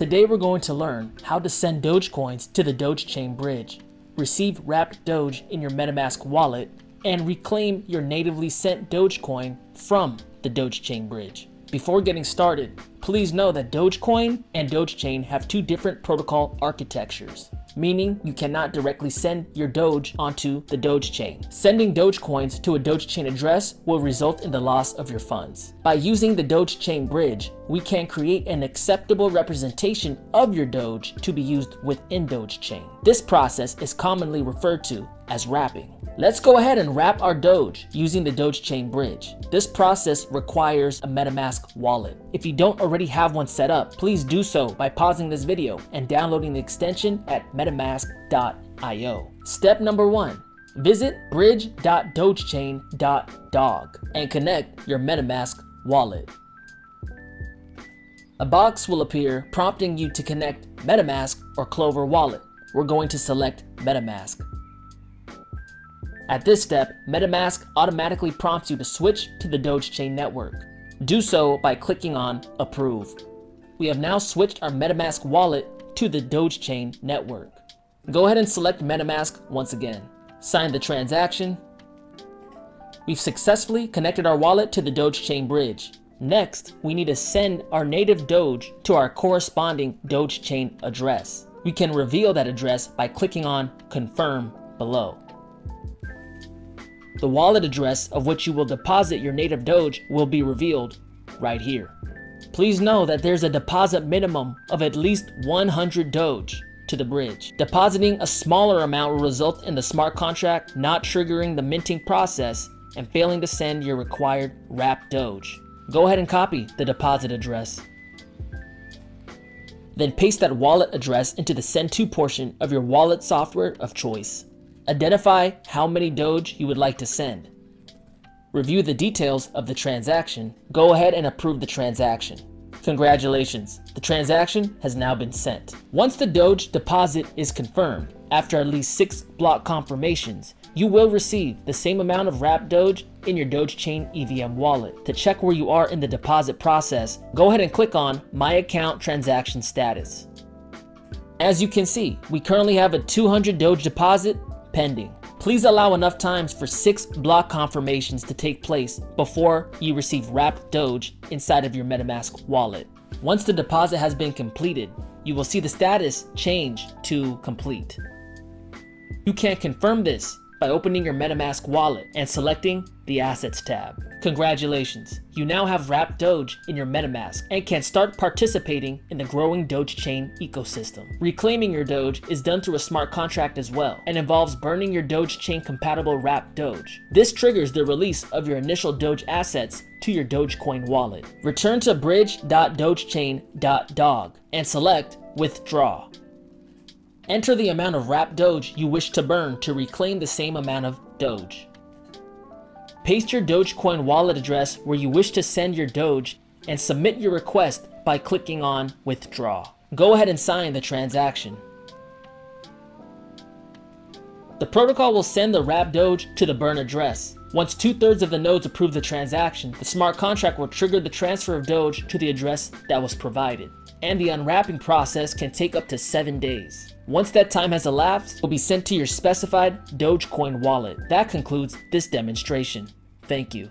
Today we're going to learn how to send Dogecoins to the Dogechain bridge, receive wrapped Doge in your MetaMask wallet, and reclaim your natively sent Dogecoin from the Dogechain bridge. Before getting started, please know that Dogecoin and Dogechain have two different protocol architectures meaning you cannot directly send your Doge onto the Doge chain. Sending Doge coins to a Doge chain address will result in the loss of your funds. By using the Doge chain bridge, we can create an acceptable representation of your Doge to be used within Doge chain. This process is commonly referred to as wrapping. Let's go ahead and wrap our Doge using the Doge Chain Bridge. This process requires a MetaMask wallet. If you don't already have one set up, please do so by pausing this video and downloading the extension at metamask.io. Step number one, visit bridge.dogechain.dog and connect your MetaMask wallet. A box will appear prompting you to connect MetaMask or Clover wallet. We're going to select MetaMask. At this step, MetaMask automatically prompts you to switch to the Dogechain network. Do so by clicking on Approve. We have now switched our MetaMask wallet to the Dogechain network. Go ahead and select MetaMask once again. Sign the transaction. We've successfully connected our wallet to the Dogechain bridge. Next, we need to send our native Doge to our corresponding Dogechain address. We can reveal that address by clicking on Confirm below. The wallet address of which you will deposit your native Doge will be revealed right here. Please know that there's a deposit minimum of at least 100 Doge to the bridge. Depositing a smaller amount will result in the smart contract not triggering the minting process and failing to send your required wrapped Doge. Go ahead and copy the deposit address. Then paste that wallet address into the send to portion of your wallet software of choice. Identify how many Doge you would like to send. Review the details of the transaction. Go ahead and approve the transaction. Congratulations, the transaction has now been sent. Once the Doge deposit is confirmed, after at least six block confirmations, you will receive the same amount of wrapped Doge in your Dogechain EVM wallet. To check where you are in the deposit process, go ahead and click on My Account Transaction Status. As you can see, we currently have a 200 Doge deposit pending. Please allow enough times for six block confirmations to take place before you receive wrapped Doge inside of your MetaMask wallet. Once the deposit has been completed, you will see the status change to complete. You can confirm this by opening your MetaMask wallet and selecting the Assets tab. Congratulations, you now have wrapped Doge in your MetaMask and can start participating in the growing Doge chain ecosystem. Reclaiming your Doge is done through a smart contract as well and involves burning your Doge chain compatible wrapped Doge. This triggers the release of your initial Doge assets to your Dogecoin wallet. Return to bridge.dogechain.dog and select Withdraw. Enter the amount of wrapped Doge you wish to burn to reclaim the same amount of Doge. Paste your Dogecoin wallet address where you wish to send your Doge and submit your request by clicking on Withdraw. Go ahead and sign the transaction. The protocol will send the wrapped Doge to the burn address. Once two-thirds of the nodes approve the transaction, the smart contract will trigger the transfer of Doge to the address that was provided. And the unwrapping process can take up to 7 days. Once that time has elapsed, it will be sent to your specified Dogecoin wallet. That concludes this demonstration. Thank you.